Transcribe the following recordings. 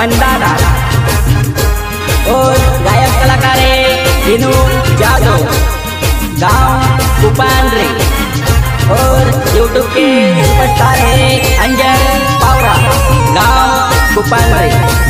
मंदाना। और गायक कलाकार है दिनू जादव गाँव कुपांड्रे और यूट्यूब के सुपरस्टार है अंजन पावरा गाँव कुपांड्रे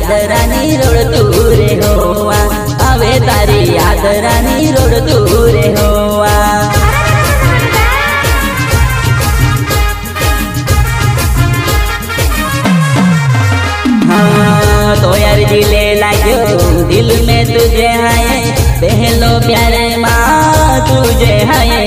दूरे होवा, आवे तारी याद रानी रोड दूरे होवा। हाँ तो यार दिले लाग्यो, दिल में तुझे आए पहलो प्यारे माँ, तुझे है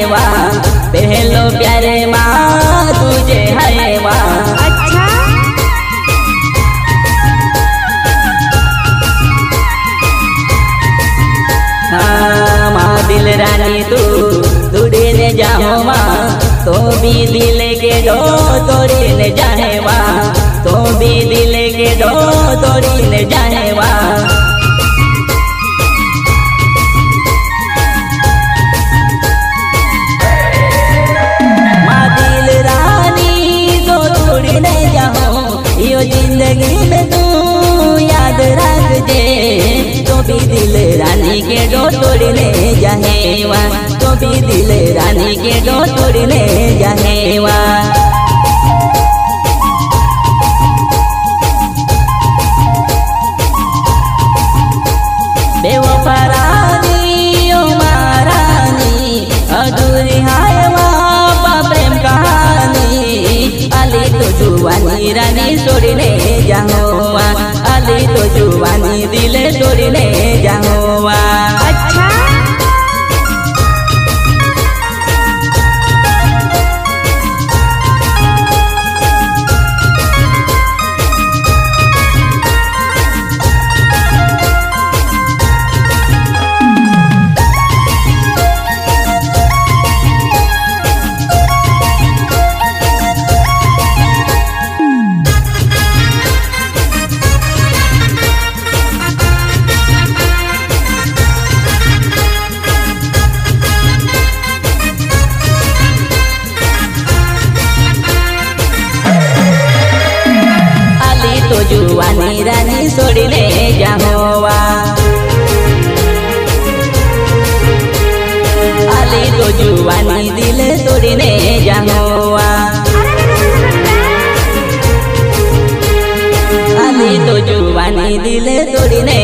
हाँ माँ दिल रानी तू तुड़े ने जाओ माँ। तो भी दिल के दो तोड़ी ने जाए माँ। तो भी दिल के दो तोड़ी ने जाए यो ज़िंदगी में तू याद रख दे। तो दिल रानी के दो तोड़ने जाएवा तो भी दिल रानी के दो तोड़ने जाएवा बेवफारानी ओ महारानी, अधूरी हाय बाबा प्रेम जुआनी रानी जाऊआ अली तो जुआनी दिल ने जाऊआ अली तो जुआनी दिल ने